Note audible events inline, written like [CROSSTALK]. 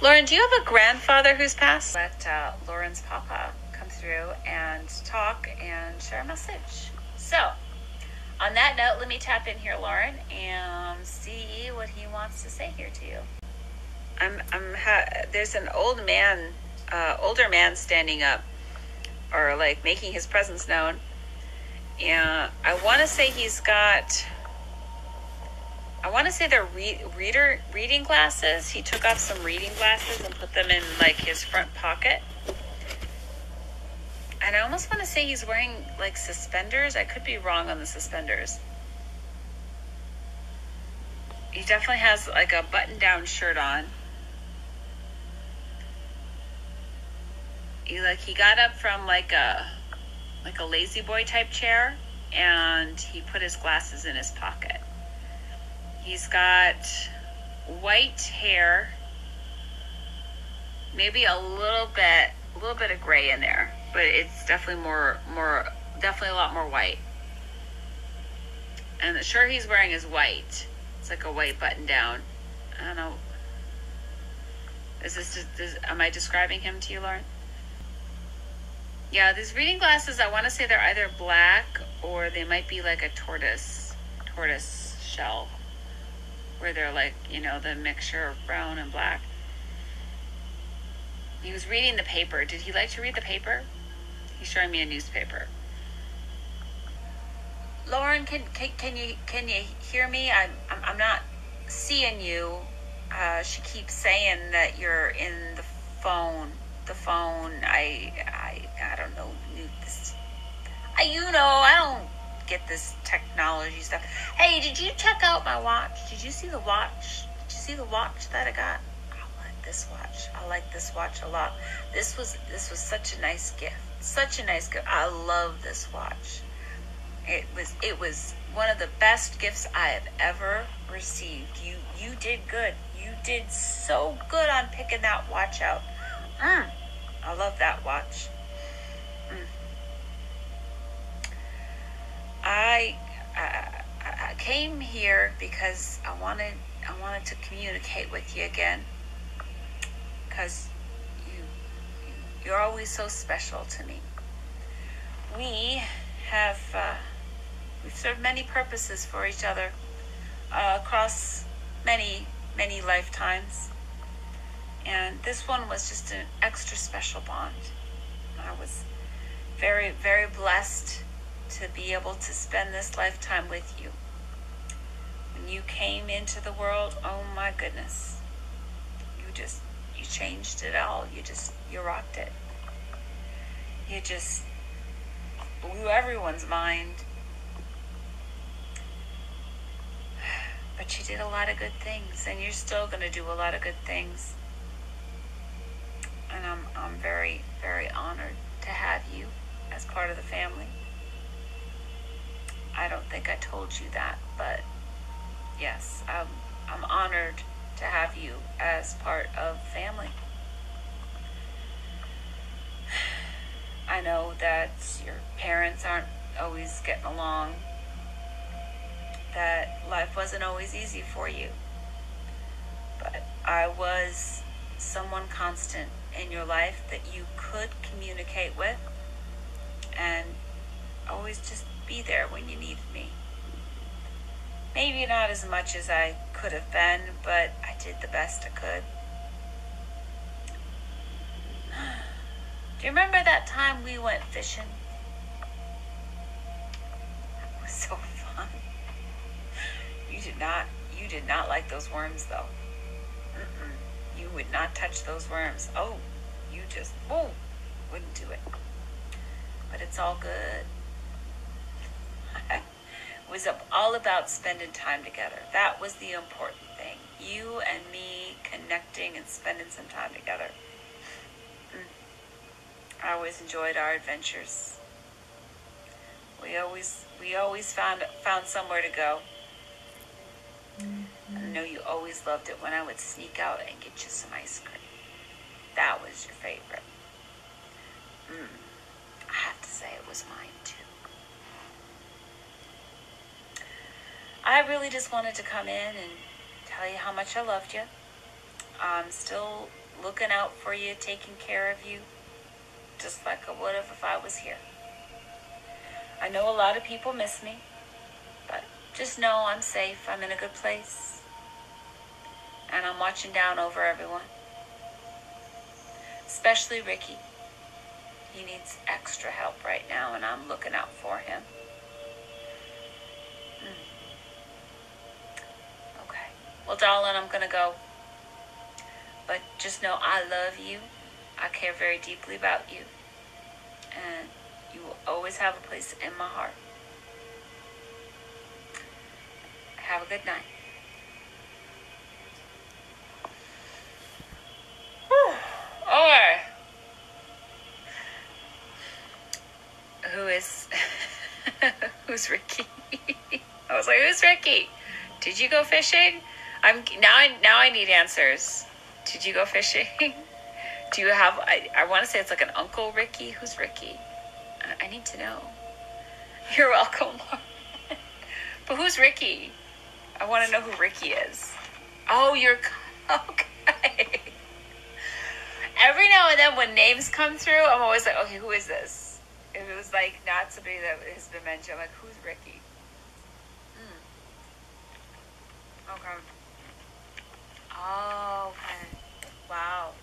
Lauren, do you have a grandfather who's passed? Let uh, Lauren's papa come through and talk and share a message. So, on that note, let me tap in here, Lauren, and see what he wants to say here to you. I'm, I'm. Ha- there's an old man, uh, older man standing up, or like making his presence known. And I want to say he's got. I want to say they're re- reader reading glasses. He took off some reading glasses and put them in like his front pocket. And I almost want to say he's wearing like suspenders. I could be wrong on the suspenders. He definitely has like a button down shirt on. He like he got up from like a like a La-Z-Boy type chair and he put his glasses in his pocket. He's got white hair, maybe a little bit a little bit of gray in there, but it's definitely more more definitely a lot more white. And the shirt he's wearing is white. It's like a white button down. I don't know. Is this, is, am I describing him to you, Lauren? Yeah, these reading glasses, I want to say they're either black or they might be like a tortoise, tortoise shell, where they're like, you know, the mixture of brown and black. He was reading the paper. Did he like to read the paper? He's showing me a newspaper. Lauren, can can, can you can you hear me? I'm I'm, I'm not seeing you. Uh, she keeps saying that you're in the phone. The phone. I I I don't know. This, I you know get this technology stuff. Hey, did you check out my watch? Did you see the watch? Did you see the watch that I got? I like this watch. I like this watch a lot. This was this was such a nice gift. Such a nice gift. I love this watch. It was it was one of the best gifts I have ever received. You you did good. You did so good on picking that watch out. Mm, I love that watch. I, I I came here because I wanted I wanted to communicate with you again because you you're always so special to me. We have uh, we've served many purposes for each other uh, across many many lifetimes, and this one was just an extra special bond. I was very very blessed to be able to spend this lifetime with you. When you came into the world, oh my goodness, you just you changed it all. You just you rocked it. You just blew everyone's mind. [SIGHS] But you did a lot of good things, and you're still going to do a lot of good things. And I'm, I'm very, very honored to have you as part of the family. I don't think I told you that, but yes, I'm, I'm honored to have you as part of family. [SIGHS] I know that your parents aren't always getting along, that life wasn't always easy for you. But I was someone constant in your life that you could communicate with and always just be there when you needed me. Maybe not as much as I could have been, but I did the best I could. [SIGHS] Do you remember that time we went fishing? That was so fun. You did not you did not like those worms though. Mm-mm. You would not touch those worms. Oh, you just wouldn't do it. But it's all good. It was all about spending time together. That was the important thing. You and me connecting and spending some time together. I always enjoyed our adventures. We always we always found found somewhere to go. I know you always loved it when I would sneak out and get you some ice cream. That was your favorite. Mm. I have to say it was mine too. I really just wanted to come in and tell you how much I loved you. I'm still looking out for you, taking care of you, just like I would have if I was here. I know a lot of people miss me, but just know I'm safe. I'm in a good place. And I'm watching down over everyone. Especially Ricky. He needs extra help right now, and I'm looking out for him. Darling, I'm going to go. But just know I love you. I care very deeply about you. And you will always have a place in my heart. Have a good night. Or who is [LAUGHS] who's Ricky? [LAUGHS] I was like, who's Ricky? Did you go fishing? I'm now. I now I need answers. Did you go fishing? [LAUGHS] Do you have? I, I want to say it's like an Uncle Ricky. Who's Ricky? I, I need to know. [LAUGHS] You're welcome. [LAUGHS] but who's Ricky? I want to know who Ricky is. Oh, you're okay. Every now and then, when names come through, I'm always like, okay, who is this? If it was like not somebody that has been mentioned, I'm like, who's Ricky? Hmm. Okay. Oh, okay. Wow.